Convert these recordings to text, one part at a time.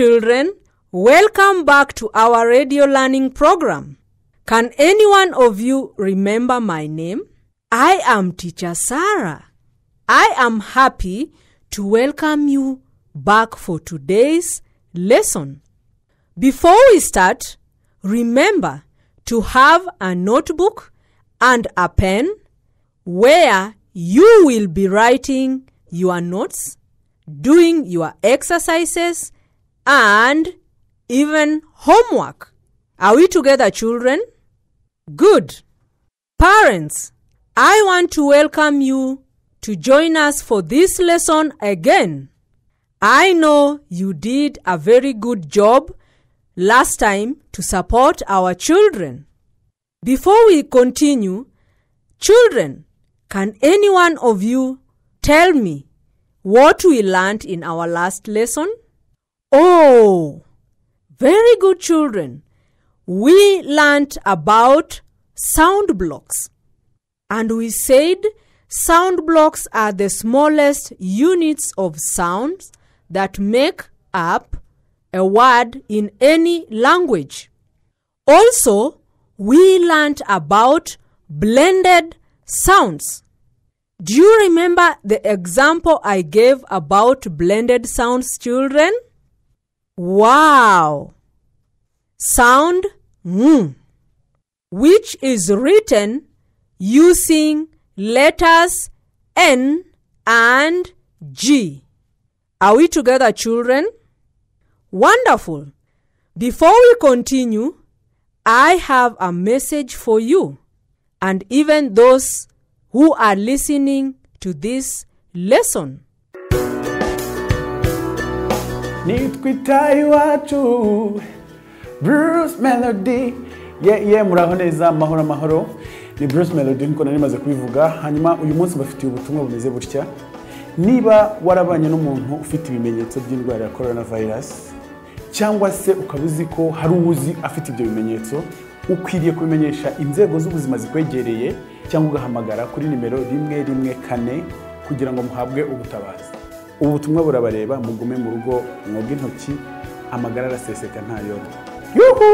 children, welcome back to our radio learning program. Can any one of you remember my name? I am Teacher Sarah. I am happy to welcome you back for today's lesson. Before we start, remember to have a notebook and a pen where you will be writing your notes, doing your exercises, and even homework. Are we together, children? Good. Parents, I want to welcome you to join us for this lesson again. I know you did a very good job last time to support our children. Before we continue, children, can any one of you tell me what we learned in our last lesson? Oh, very good, children. We learned about sound blocks. And we said sound blocks are the smallest units of sounds that make up a word in any language. Also, we learned about blended sounds. Do you remember the example I gave about blended sounds, children? Wow! Sound mm, which is written using letters N and G. Are we together, children? Wonderful. Before we continue, I have a message for you and even those who are listening to this lesson. Nitwa itayi bruce melody. Ye ye muraho neza amahoro amahoro. Ni bruce melody nk'uko nari maze kubivuga hanyuma uyu munsi bafitiye ubutumwa bumeze butya. Niba warabanye n'umuntu ufite ibimenyetso by'indwara ya corona virus cyangwa se ukaba uzi ko hari uwuzi afite ibyo bimenyetso ukwiriye kubimenyesha inzego z'ubuzima zikwegereye cyangwa ugahamagara kuri nimero rimwe rimwe kane kugira ngo muhabwe ubutabazi. Ubu butumwa burabareba mugume mu rugo mwoge intoki amagara araseseka ntayoba yuhu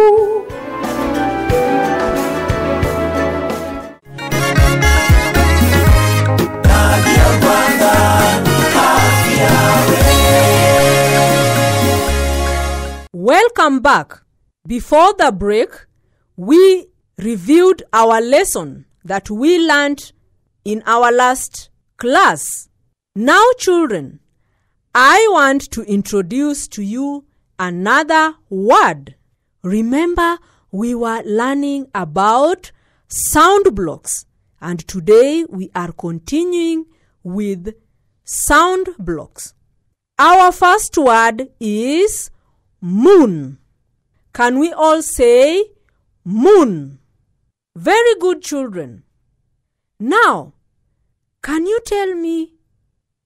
Welcome back. Before the break, we reviewed our lesson that we learned in our last class. Now, children, I want to introduce to you another word. Remember, we were learning about sound blocks, and today we are continuing with sound blocks. Our first word is moon. Can we all say moon? Very good, children. Now, can you tell me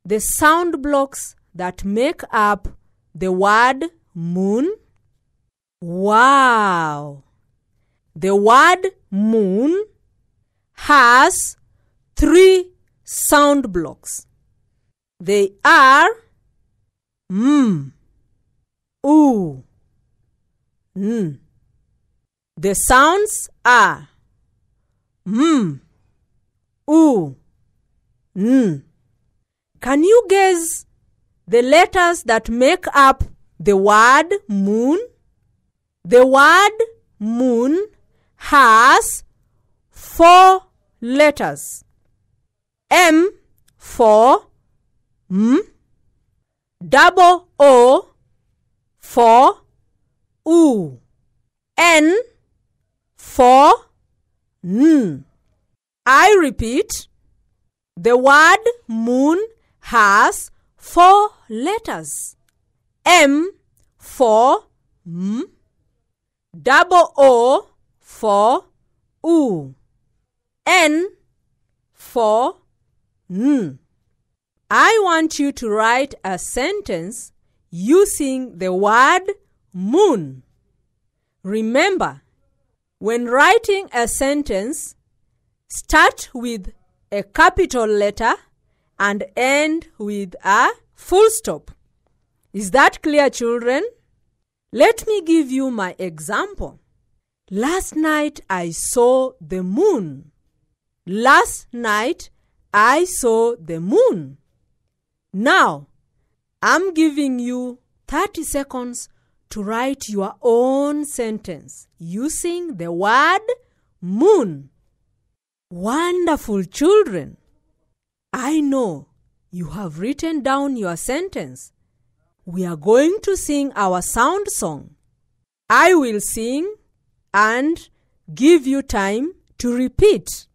the sound blocks that make up the word moon? Wow! The word moon has three sound blocks. They are m, oo, n. The sounds are m, oo, n. Can you guess the letters that make up the word moon? The word moon has four letters. M for M, double O for oo, N for N. I repeat, the word moon has four letters. M for M, double O for oo, N for N. I want you to write a sentence using the word moon. Remember, when writing a sentence, start with a capital letter and end with a full stop. Is that clear, children? Let me give you my example. Last night I saw the moon. Last night I saw the moon. Now, I'm giving you 30 seconds to write your own sentence using the word moon. Wonderful children! I know you have written down your sentence. We are going to sing our sound song. I will sing and give you time to repeat.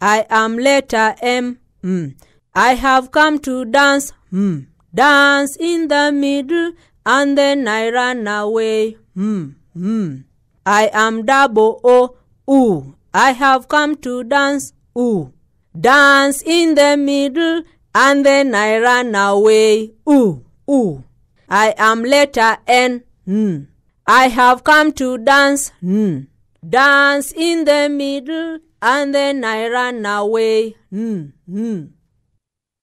I am letter M. Mm. I have come to dance. Mm. Dance in the middle and then I run away. Mm. Mm. I am double O. Ooh. I have come to dance. Ooh. Dance in the middle and then I run away. Ooh. Ooh. I am letter N. Mm. I have come to dance. Mm. Dance in the middle and then I run away. Mm. Mm.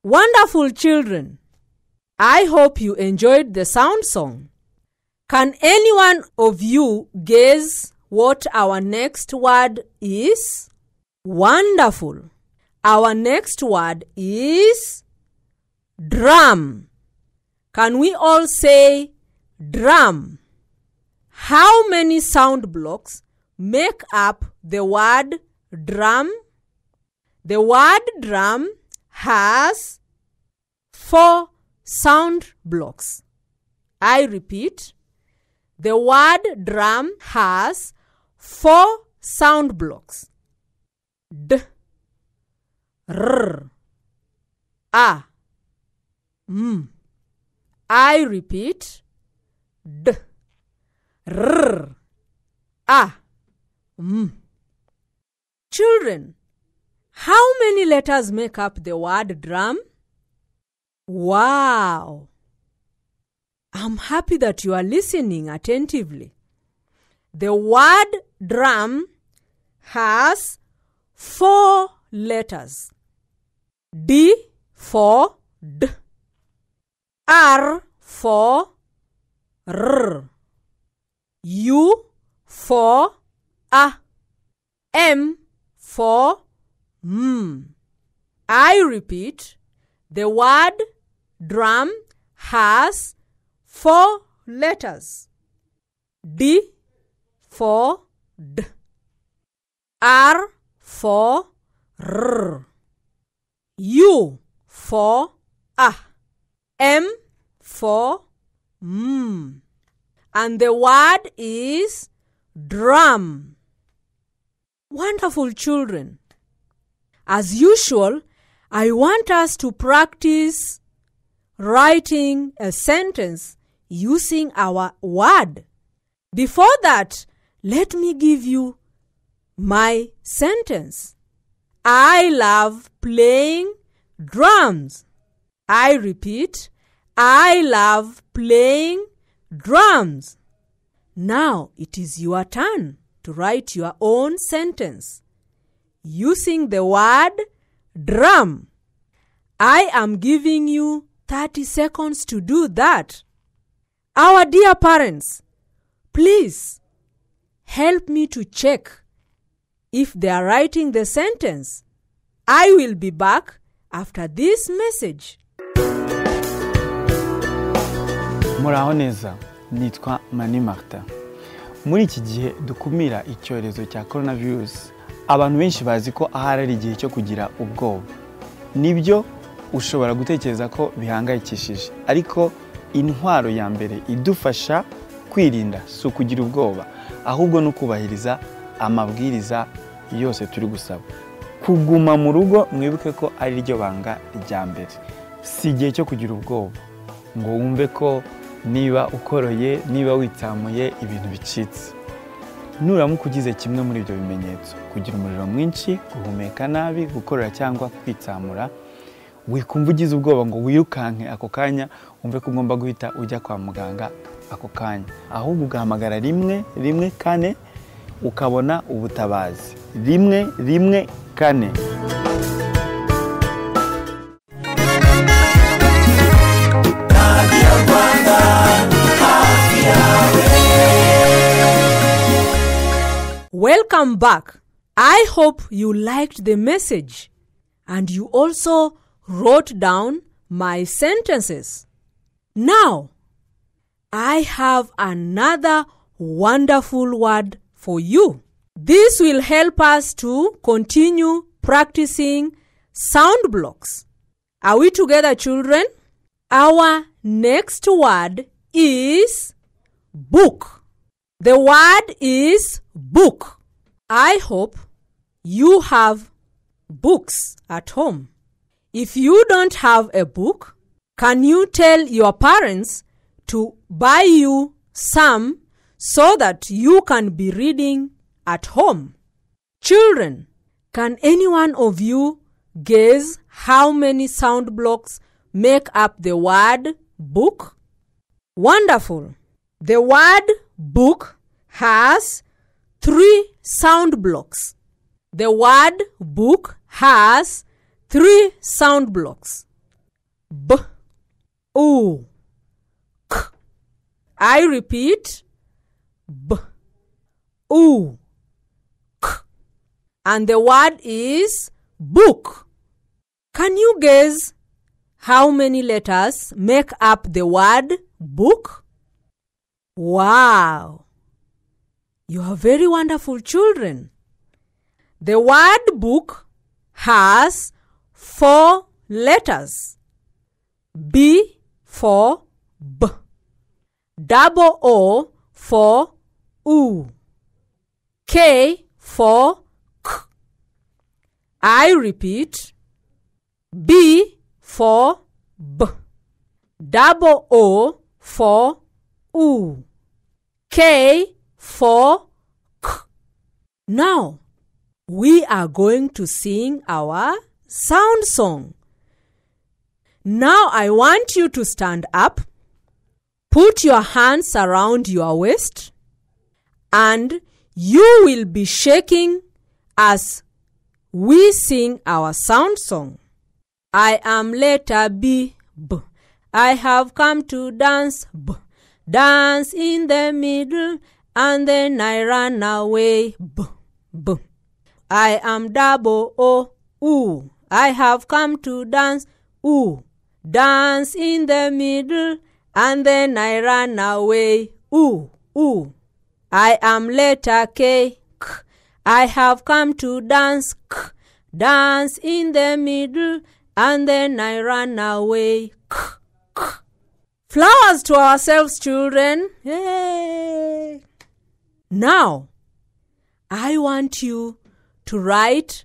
Wonderful children. I hope you enjoyed the sound song. Can any one of you guess what our next word is? Wonderful. Our next word is drum. Can we all say drum? How many sound blocks make up the word drum? The word drum has four sound blocks. I repeat, the word drum has four sound blocks. D, R, A, M. I repeat, D, R, A, M. Children, how many letters make up the word drum? Wow! I'm happy that you are listening attentively. The word drum has four letters D for D, R for R, U for A, M for M. I repeat, the word drum has four letters. D for D, R for R, U for A, M for M. And the word is drum. Wonderful children. As usual, I want us to practice writing a sentence using our word. Before that, let me give you my sentence. I love playing drums. I repeat, I love playing drums. Now it is your turn to write your own sentence using the word drum. I am giving you 30 seconds to do that. Our dear parents, please help me to check if they are writing the sentence. I will be back after this message. muraho neza nitwa mani martin muri iki gihe dukumira icyorezo cya korona virusi abantu benshi bazi ko ahari ari igihe cyo kugira ubwoba ni byo ushobora gutekereza ko bihangayikishije ariko intwaro ya mbere idufasha kwirinda si ukugira ubwoba ahubwo no kubahiriza amabwiriza yose turi gusaba. Kuguma mu rugo mwibuke ko ari ryo banga rya mbere. Si igihe cyo kugira ubwoba. Ngo wumve ko niba ukoroye niba witsamuye ibintu bicitse. Nuramuka ugize kimwe muri ibyo bimenyetso. Kugira umuriro mwinshi guhumeka nabi gukorora cyangwa kwitsamura wikumva ugize ubwoba ngo wirukanke ako kanya wumve ko ugomba guhita ujya kwa muganga ako kanya. Ahubwo ugahamagara rimwe rimwe kane ukabona ubutabazi rimwe rimwe kane Welcome back. I hope you liked the message and you also wrote down my sentences. Now, I have another wonderful word for you. This will help us to continue practicing sound blocks. Are we together, children? Our next word is book. The word is book. I hope you have books at home. If you don't have a book, can you tell your parents to buy you some so that you can be reading at home? Children, can any one of you guess how many sound blocks make up the word book? Wonderful. The word book has three sound blocks. The word book has three sound blocks. B, U, K. I repeat. B, U, K. And the word is book. Can you guess how many letters make up the word book? Wow! You are very wonderful children. The word book has four letters. B for B. Double O for U. K for K. I repeat. B for B. Double O for U. K for K. Now, we are going to sing our sound song. Now, I want you to stand up, put your hands around your waist, and you will be shaking as we sing our sound song. I am letter B, B. I have come to dance, B. Dance in the middle, and then I run away, B, B. I am double O. I have come to dance, ooh. Dance in the middle, and then I run away, ooh, ooh. I am letter K, K. I have come to dance, K. Dance in the middle, and then I run away, K, K. Flowers to ourselves, children. Yay! Now, I want you to write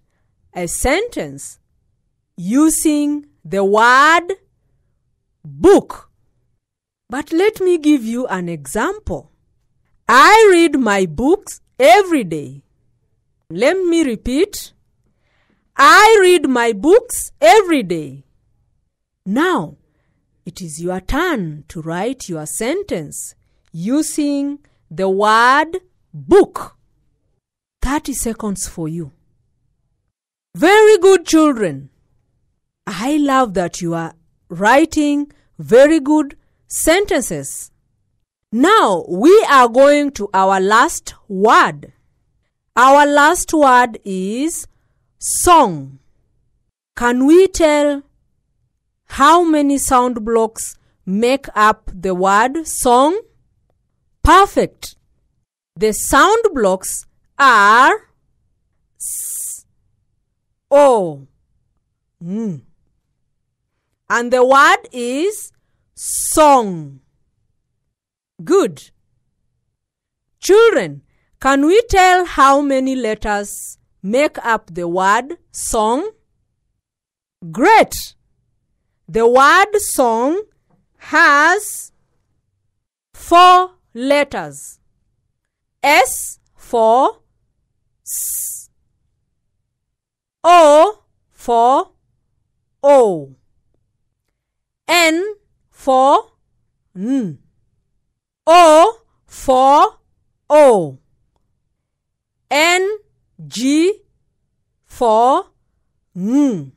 a sentence using the word book. But let me give you an example. I read my books every day. Let me repeat. I read my books every day. Now, it is your turn to write your sentence using the word book. 30 seconds for you. Very good, children. I love that you are writing very good sentences. Now we are going to our last word. Our last word is song. Can we tell how many sound blocks make up the word song? Perfect. The sound blocks are S, O, N. And the word is song. Good. Children, can we tell how many letters make up the word song? Great. The word song has four letters. S for S. O for O. N for N. O for O. N G for N.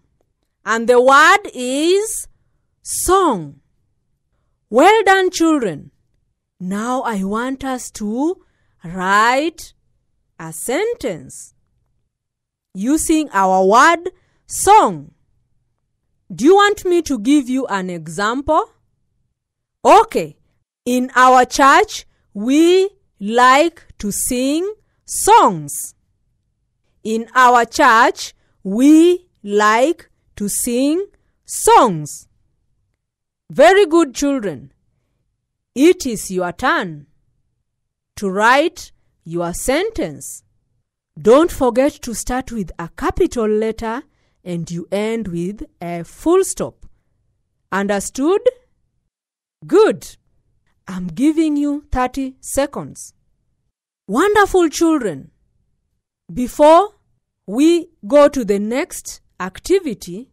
And the word is song. Well done, children. Now I want us to write a sentence using our word song. Do you want me to give you an example? Okay, in our church, we like to sing songs. In our church, we like to sing songs. Very good, children. It is your turn to write your sentence. Don't forget to start with a capital letter and you end with a full stop. Understood? Good. I'm giving you 30 seconds. Wonderful children. Before we go to the next activity,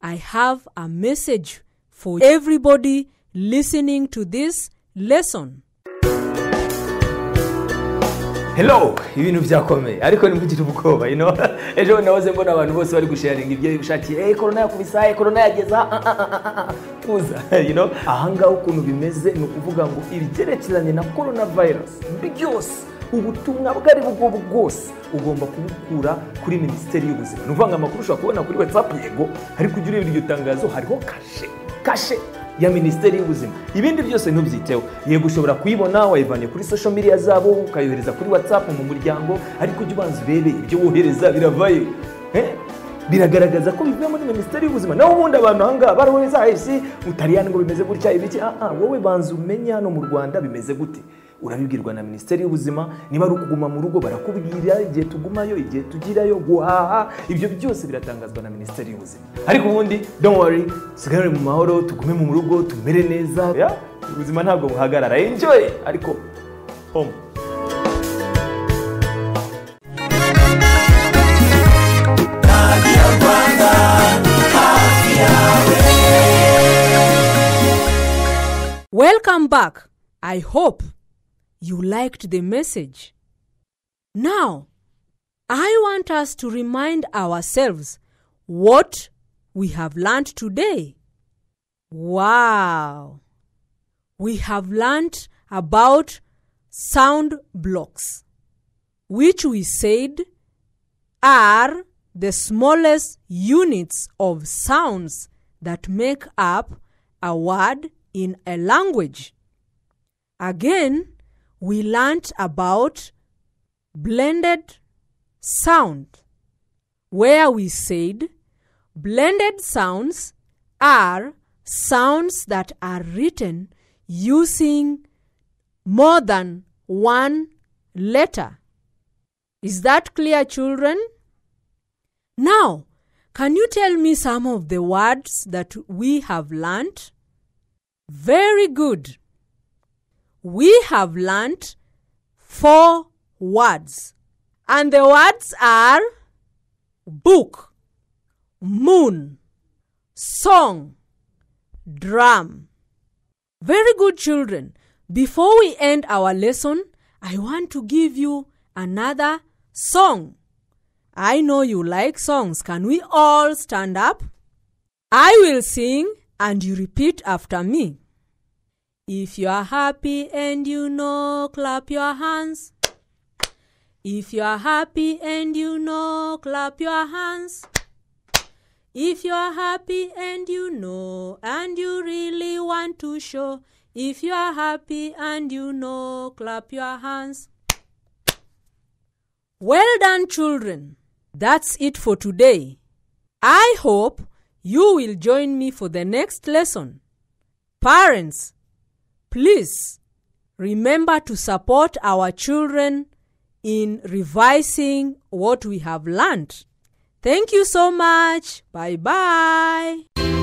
I have a message for everybody listening to this lesson. Hello ibintu byakomeye. Ariko ntimugire ubwoba know? Ejo nahoze mbona abantu bose bari gusharinga ibyo bishakiye. Hey korona yakubise hey korona yageze. Aha ah, ah, ah, ah, ah." tuza you know? Ahangaha ukuntu bimeze ni ukuvuga ngo ibyerekeranye na korona virusi byose ubutumwa bwo ari bwo bwose. Ugomba kubukura kuri minisiteri y'ubuzima. Ni ukuvuga ngo amakuru ushobora kubona kuri watsapu yego. Ariko ujya ureba iryo tangazo hariho kashe. Kashe. Ya minisiteri y'ubuzima. Ibindi byose ntubyiteho. Yego ushobora kuyibona wayivanye kuri social media zabo ukayohereza kuri whatsapp mu muryango ariko ujya ubanza urebe ibyo wohereza biravayo. Biragaragaza ko bivuye muri minisiteri y'ubuzima. Naho ubundi abantu ahangaha barohereza esi mutariyani ngo bimeze gutya ibiki ah ah wowe banza umenye hano mu rwanda bimeze gute. Urabibwirwa na minisiteri y'ubuzima niba ari ukuguma mu rugo barakubwira igihe tugumayo igihe tugirayo guhaha ibyo byose biratangazwa na minisiteri y'ubuzima. Ariko ubundi don't worry sigare mu mahoro tugume mu rugo tumere neza. Ubuzima ntabwo buhagarara. Enjoy! Ariko home. Welcome back. I hope you liked the message. Now, I want us to remind ourselves what we have learned today. Wow! We have learned about sound blocks, which we said are the smallest units of sounds that make up a word in a language. Again, we learnt about blended sound, where we said blended sounds are sounds that are written using more than one letter. Is that clear, children? Now, can you tell me some of the words that we have learnt? Very good. We have learnt four words, and the words are book, moon, song, drum. Very good, children. Before we end our lesson, I want to give you another song. I know you like songs. Can we all stand up? I will sing and you repeat after me. If you are happy and you know, clap your hands. If you are happy and you know, clap your hands. If you are happy and you know, and you really want to show, if you are happy and you know, clap your hands. Well done, children. That's it for today. I hope you will join me for the next lesson. Parents, please remember to support our children in revising what we have learned. Thank you so much. Bye bye.